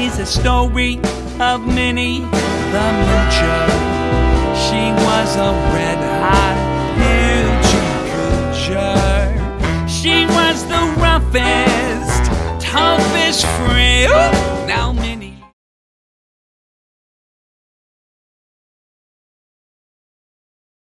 is a story of Minnie the Moocher. She was a red hot hoochie. She was the roughest.